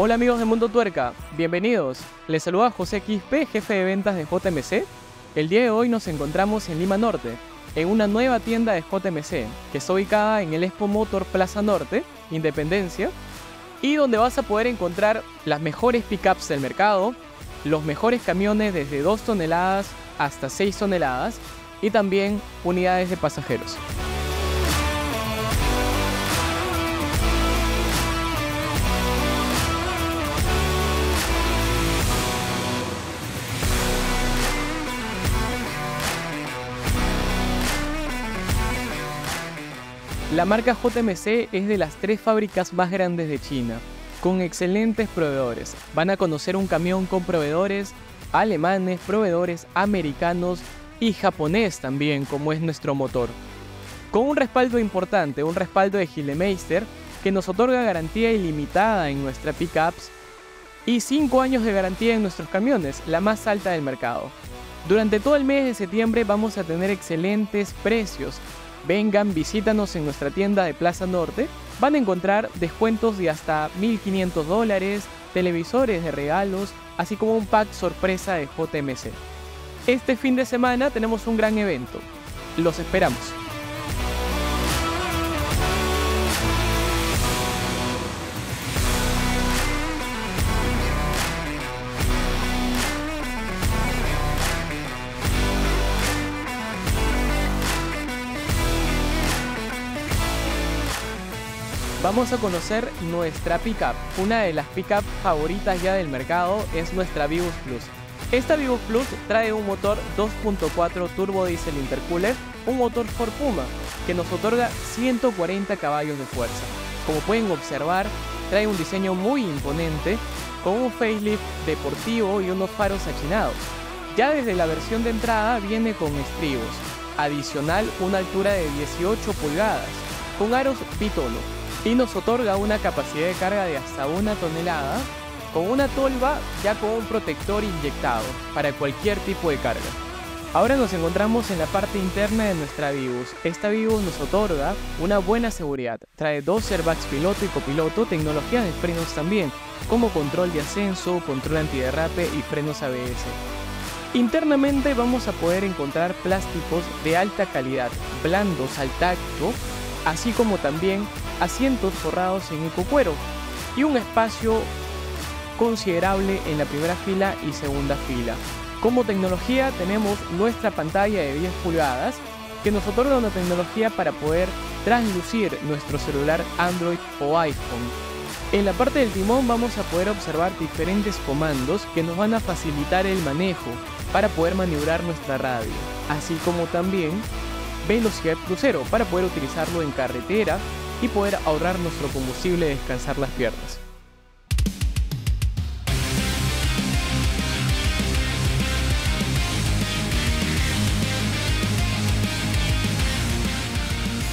Hola amigos de Mundo Tuerca, bienvenidos. Les saluda José Quispe, jefe de ventas de JMC. El día de hoy nos encontramos en Lima Norte, en una nueva tienda de JMC, que está ubicada en el Expo Motor Plaza Norte, Independencia, y donde vas a poder encontrar las mejores pickups del mercado, los mejores camiones desde 2 toneladas hasta 6 toneladas y también unidades de pasajeros. La marca JMC es de las tres fábricas más grandes de China, con excelentes proveedores. Van a conocer un camión con proveedores alemanes, proveedores americanos y japonés también, como es nuestro motor. Con un respaldo importante, un respaldo de Gillemeister que nos otorga garantía ilimitada en nuestras pickups y 5 años de garantía en nuestros camiones, la más alta del mercado. Durante todo el mes de septiembre vamos a tener excelentes precios Vengan, visítanos en nuestra tienda de Plaza Norte. Van a encontrar descuentos de hasta 1.500 dólares, televisores de regalos, así como un pack sorpresa de JMC. Este fin de semana tenemos un gran evento. Los esperamos. Vamos a conocer nuestra pickup. Una de las pickup favoritas ya del mercado es nuestra Vivus Plus. Esta Vivus Plus trae un motor 2.4 turbo diesel intercooler, un motor Ford Puma, que nos otorga 140 caballos de fuerza. Como pueden observar, trae un diseño muy imponente, con un facelift deportivo y unos faros achinados. Ya desde la versión de entrada viene con estribos, adicional una altura de 18 pulgadas, con aros bitono y nos otorga una capacidad de carga de hasta una tonelada con una tolva ya con un protector inyectado para cualquier tipo de carga. Ahora nos encontramos en la parte interna de nuestra Vivus. Esta Vivus nos otorga una buena seguridad. Trae dos airbags piloto y copiloto, tecnología de frenos también, como control de ascenso, control antiderrape y frenos ABS. Internamente vamos a poder encontrar plásticos de alta calidad, blandos al tacto, así como también asientos forrados en ecocuero y un espacio considerable en la primera fila y segunda fila. Como tecnología tenemos nuestra pantalla de 10 pulgadas que nos otorga una tecnología para poder translucir nuestro celular Android o iPhone. En la parte del timón vamos a poder observar diferentes comandos que nos van a facilitar el manejo para poder maniobrar nuestra radio, así como también velocidad crucero para poder utilizarlo en carretera y poder ahorrar nuestro combustible y descansar las piernas.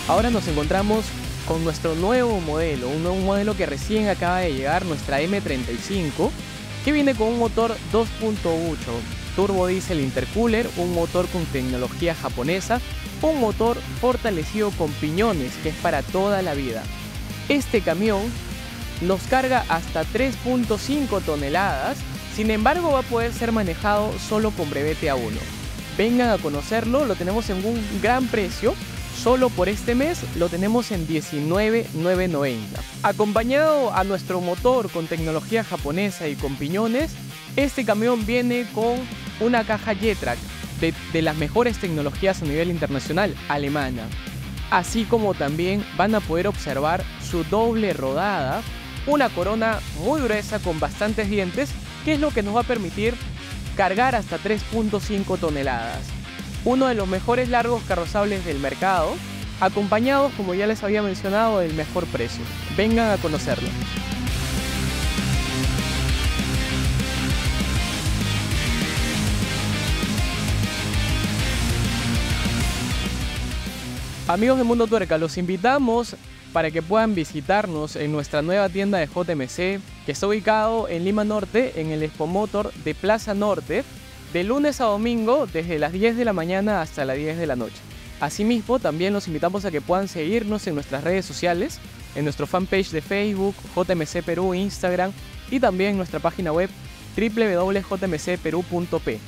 Ahora nos encontramos con nuestro nuevo modelo, un nuevo modelo que recién acaba de llegar, nuestra M35, que viene con un motor 2.8 turbo diesel intercooler, un motor con tecnología japonesa, un motor fortalecido con piñones que es para toda la vida. Este camión nos carga hasta 3.5 toneladas, sin embargo va a poder ser manejado solo con brevete A1. Vengan a conocerlo, lo tenemos en un gran precio, solo por este mes lo tenemos en 19,990. Acompañado a nuestro motor con tecnología japonesa y con piñones, este camión viene con una caja Jetrack de, de las mejores tecnologías a nivel internacional, alemana. Así como también van a poder observar su doble rodada, una corona muy gruesa con bastantes dientes, que es lo que nos va a permitir cargar hasta 3.5 toneladas. Uno de los mejores largos carrozables del mercado, acompañados, como ya les había mencionado, del mejor precio. Vengan a conocerlo. Amigos de Mundo Tuerca, los invitamos para que puedan visitarnos en nuestra nueva tienda de JMC, que está ubicado en Lima Norte, en el Expo Motor de Plaza Norte, de lunes a domingo, desde las 10 de la mañana hasta las 10 de la noche. Asimismo, también los invitamos a que puedan seguirnos en nuestras redes sociales, en nuestro fanpage de Facebook, JMC Perú, Instagram y también en nuestra página web www.jmcperú.p.